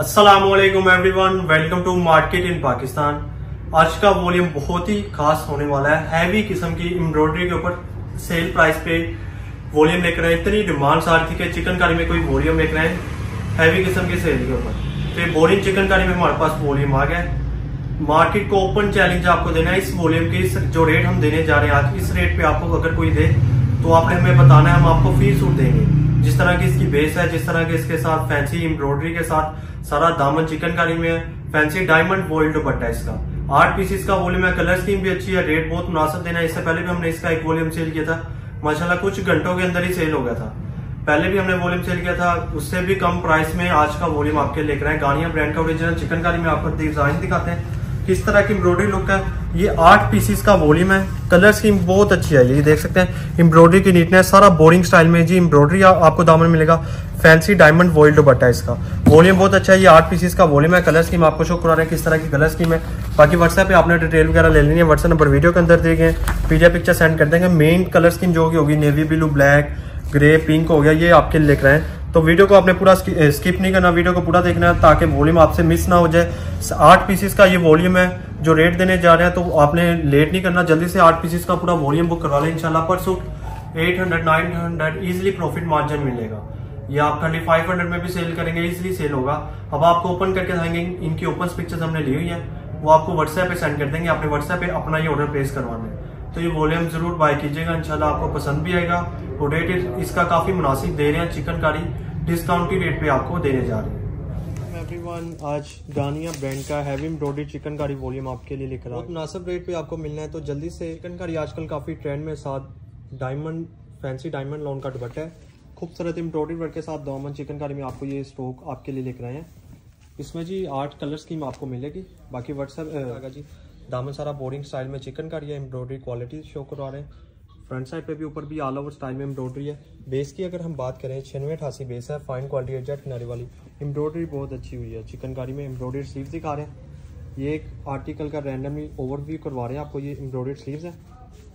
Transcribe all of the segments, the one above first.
Aslam everyone welcome to market in Pakistan आज का volume बहुत ही खास होने वाला है। हैवी किस्म की एम्ब्रॉयडरी के ऊपर सेल प्राइस पे वॉल्यूम लेकर आए इतनी डिमांड आ रही थी कि चिकन कारी में कोई वॉल्यूम लेकर आए हैवी किस्म की सेल के ऊपर। तो बोरिंग चिकन कारी में हमारे पास वॉल्यूम आ गया मार्केट को ओपन चैलेंज आपको देना है। इस वॉल्यूम के जो रेट हम देने जा रहे हैं आज, इस रेट पे आपको अगर कोई दे तो आपने हमें बताना है। हम आपको फ्री सूट देंगे। जिस तरह की इसकी बेस है, जिस तरह के इसके साथ फैंसी एम्ब्रॉयडरी के साथ सारा दामन चिकनकारी में है फैंसी डायमंड वोल्ड दुपट्टा इसका। आठ पीसीस का वॉल्यूम है कलर स्कीम भी अच्छी है रेट बहुत मुनासिब देना है। इससे पहले भी हमने इसका एक वॉल्यूम सेल किया था। माशाल्लाह कुछ घंटों के अंदर ही सेल हो गया था। पहले भी हमने वॉल्यूम सेल किया था, उससे भी कम प्राइस में आज का वॉल्यूम आपके लेकर आए गाड़ियाँ ब्रांड का ओरिजिनल चिकनकारी में आपको डिज़ाइन दिखाते हैं, किस तरह की एम्ब्रॉयडरी लुक है। ये आठ पीसीस का वॉल्यूम है। कलर स्कीम बहुत अच्छी है। ये देख सकते हैं, एम्ब्रॉयडरी की नीटनेस सारा बोरिंग स्टाइल में जी एम्ब्रॉयडरी आपको दामन मिलेगा। फैंसी डायमंड वॉइल दुपट्टा इसका। वॉल्यूम बहुत अच्छा है, ये आठ पीसीस का वॉल्यूम है। कलर स्कीम आपको शो करा रहे हैं किस तरह की कलर स्कीम है। बाकी व्हाट्सएप पे आपने डिटेल वगैरह ले लेनी है। व्हाट्सएप नंबर वीडियो के अंदर दिए गए पीडीएफ पिक्चर सेंड कर देंगे। मेन कलर स्कीम जो होगी होगी navy blue black grey pink हो गया। ये आपके लिए लिख रहे हैं। तो वीडियो को आपने पूरा स्किप नहीं करना। वीडियो को पूरा देखना है ताकि वॉल्यूम आपसे मिस ना हो जाए। आठ पीसीस का ये वॉल्यूम है। जो रेट देने जा रहे हैं तो आपने लेट नहीं करना, जल्दी से आठ पीसीस का पूरा वॉल्यूम बुक करवा लें, इंशाल्लाह per suit eight hundred nine hundred easily profit margin मिलेगा। ये आप थर्टी फाइव हंड्रेड में भी सेल करेंगे इजिली सेल होगा। अब आपको ओपन करके दिखाएँगे, इनकी ओपन पिक्चर्स हमने ली हुई है, वो आपको व्हाट्सएप पे सेंड कर देंगे, आपने व्हाट्सएप पे अपना ही ऑर्डर प्लेस करवाना है। तो ये वॉल्यूम ज़रूर बाय कीजिएगा, इंशाल्लाह आपको पसंद भी आएगा। और रेट इसका काफ़ी मुनासिब दे रहे हैं चिकन कारी डिस्काउंटी रेट पे आपको देने जा रहे हैं। एवरीवन आज दानिया ब्रांड का heavy embroidery chikankari volume आपके लिए लेकर बहुत मुनासब रेट पे आपको मिलना है तो जल्दी से चिकन कारी आजकल काफ़ी ट्रेंड में साथ डायमंड फैंसी डायमंड लोन का दुपट्टा है। खूबसूरत एम्ब्रॉयडरी वर्क के साथ दामन चिकन कारी में आपको ये स्टॉक आपके लिए लेकर आए हैं। इसमें जी आठ कलर स्कीम आपको मिलेगी। बाकी व्हाट्सएप जी। दामन सारा बोरिंग स्टाइल में चिकन कारी है एम्ब्रॉयडरी क्वालिटी शो करवा रहे हैं। फ्रंट साइड पे भी ऊपर भी ऑल ओवर स्टाइल में एम्ब्रॉयडरी है। बेस की अगर हम बात करें, छियानवे अठासी बेस है फाइन क्वालिटी है जेट किनारे वाली। एम्ब्रॉयडरी बहुत अच्छी हुई है चिकनकारी में एम्ब्रॉयडरी स्लीव दिखा रहे हैं। ये एक आर्टिकल का रैंडमली ओवरव्यू करवा रहे हैं आपको, ये एम्ब्रॉयडरी स्लीव्स है।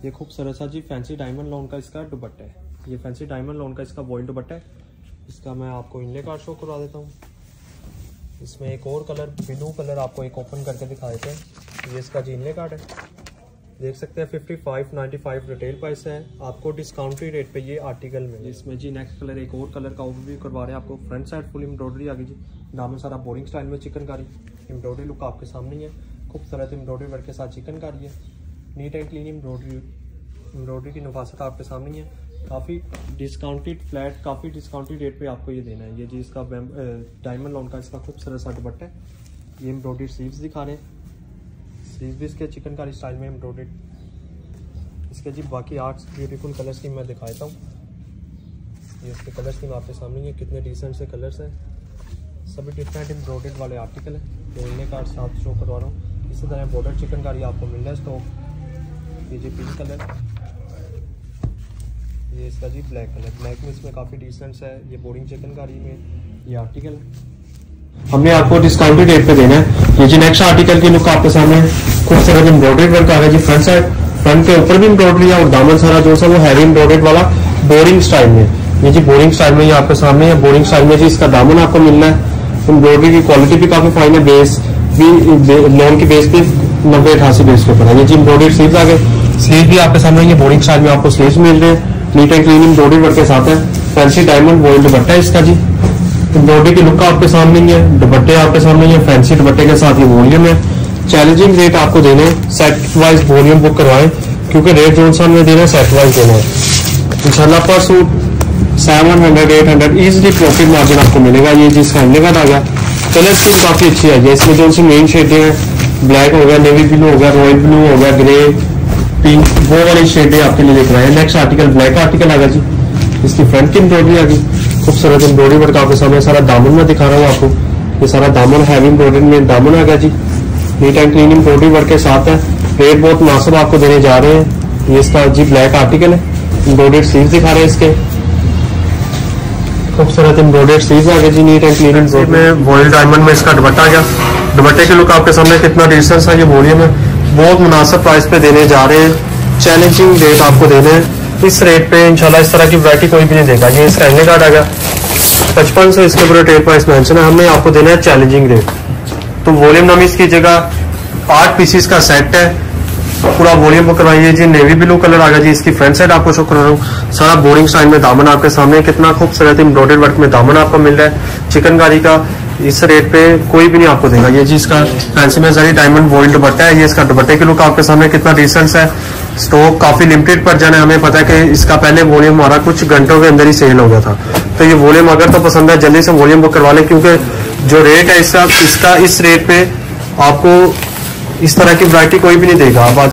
ये खूब सरसा जी फैंसी डायमंड लोन का इसका दुपट्टा है। ये फैंसी डायमंड लोन का इसका वॉइल दुपट्टा है। इसका मैं आपको इनले कार्ड शो करवा देता हूँ। इसमें एक और कलर ब्लू कलर आपको एक ओपन करके दिखा देते हैं। ये इसका जी इनले कार्ड है। देख सकते हैं fifty five ninety five retail price है। आपको डिस्काउंट्री रेट पे ये आर्टिकल में इसमें जी नेक्स्ट कलर एक और कलर का ओवरव्यू करवा रहे हैं आपको। फ्रंट साइड फुल एम्ब्रॉयडरी आ गई जी। दामन सारा बोरिंग स्टाइल में चिकन कारी एम्ब्रॉयडरी लुक आपके सामने ही है। खूबसूरत एम्ब्रॉयडरी वर्क के साथ चिकन कारी है। Neat and clean embroidery embroidery की नफासत आपके सामने ही है। काफ़ी डिस्काउंटेड फ्लैट काफ़ी डिस्काउंटेड रेट पे आपको ये देना है। ये जी इसका डायमंड लॉन का इसका खूबसूरत सा दुपट्टा है। ये एम्ब्रॉयडरी स्लीव्स दिखा रहे हैं। स्लीव भी इसके चिकन कारी स्टाइल में एम्ब्रॉयडेड इसके जी बाकी आठ ब्यूटीफुल कलर्स की मैं दिखाता हूँ। ये इसके कलर्स की आपके सामने है। कितने डिसेंट से कलर्स हैं। सभी डिफरेंट एम्ब्रॉयडेड वाले आर्टिकल हैं। इन्हें कार्ड साथ शो करवा रहा हूँ। इसी तरह बॉर्डर चिकन कारी आपको मिल रहा है स्टॉक ये जी पिंक कलर ये इसका जी ब्लैक कलर ब्लैक में इसमें काफ़ी डिसेंट्स है। ये बोर्डिंग चिकन कारी में ये आर्टिकल हमने आपको डिस्काउंटेड रेट पे देना है। ये जी नेक्स्ट आर्टिकल की लुक आपके सामने खूबसूरत एम्ब्रॉयडरी वर्क आ गया जी फ्रंट साइड फ्रंट के ऊपर भी एम्ब्रॉयडरी है और दामन सारा जो सा वो हैवी एम्ब्रॉयडरी वाला बोरिंग स्टाइल में। ये जी बोरिंग स्टाइल में ये आपके सामने है बोरिंग स्टाइल में जी इसका दामन आपको मिलना है। एम्ब्रॉयडरी की क्वालिटी भी काफ़ी फाइन है बेस भी लोन की बेस भी नब्बे, अठासी बेस के ऊपर है। ये जी एम्ब्रॉयडरी स्लीव आ गए। स्लीव भी आपके सामने ये बोरिंग स्टाइल में आपको स्लीव मिल रहे हैं। Neat and clean embroidery work के साथ है। फैंसी डायमंड वोल्ड दुपट्टा है इसका जी। बॉडी की लुक आपके सामने ही है। दुपट्टे आपके सामने ही है। फैंसी दुपट्टे के साथ ये वॉल्यूम है। चैलेंजिंग रेट आपको देने सेट वाइज वॉल्यूम बुक करवाएँ, क्योंकि रेट जो सा हमने देना सेट वाइज देना है। इंशाल्लाह per suit seven hundred eight hundred easily profit margin आपको मिलेगा, ये जिस हैंडले का आ गया। कलर स्कीम काफ़ी अच्छी है, इसमें जो सी मेन शेडें हैं ब्लैक हो गया नेवी ब्लू हो गया रॉयल ब्लू हो गया ग्रे पिंक वो वाली शेडें आपके लिए दिख रहे हैं। नेक्स्ट आर्टिकल ब्लैक आर्टिकल आ गया जी। इसकी फ्रंट की एम्ब्रॉयडरी आ गई। खूबसूरत एम्ब्रॉयडरी वर्क आपके सामने, सारा दामन में दिखा रहा हूँ आपको। ये सारा दामन हैवी एम्ब्रॉयडरी में दामन आ गया जी। Neat and clean embroidery work के साथ है। रेट बहुत मुनासिब आपको देने जा रहे हैं। ये इसका जी ब्लैक आर्टिकल है। एम्ब्रॉयडरी स्लीव दिखा रहे हैं इसके। खूबसूरत एम्ब्रॉयडरी स्लीव आ गए जी नीट एंड क्लीन में वॉयल डायमंड में इसका दुपट्टा गया। दुपट्टे के लुक आपके सामने कितना डिस्टेंस है ये वॉल्यूम है। बहुत मुनासिब प्राइस पे देने जा रहे हैं। चैलेंजिंग रेट आपको देने हैं। इस रेट पे इंशाल्लाह इस तरह की वरायटी कोई भी नहीं देगा। ये इसका एंडे कार्ड आ गया। पचपन से इसके ऊपर रिटेल प्राइस मेंशन है। हमने आपको देना है चैलेंजिंग रेट तो वॉल्यूम नाम इसकी जगह आठ पीसीस का सेट है। पूरा वॉल्यूम बुक करवाइए जी। नेवी ब्लू कलर आ गया जी। इसकी फ्रंट साइड आपको शो करा रहा हूँ। सारा बोर्डिंग स्टाइल में दामन आपके सामने कितना खूबसूरत एम्ब्रॉयडर्ड वर्क में दामन आपको मिल रहा है। चिकनकारी का इस रेट पे कोई भी नहीं आपको देगा। ये जी इसका फैंसी में सारी डायमंड वोल्ड दुपट्टा है। ये इसका दुपट्टे की लुक आपके सामने कितना रिसेंट है। स्टॉक काफ़ी लिमिटेड पर जाना हमें पता है कि इसका पहले वॉल्यूम हमारा कुछ घंटों के अंदर ही सेल हो गया था। तो ये वॉल्यूम अगर तो पसंद है, जल्दी से वॉल्यूम बुक करवा लें, क्योंकि जो रेट है इसका इसका इस रेट पे आपको इस तरह की वरायटी कोई भी नहीं देगा। आप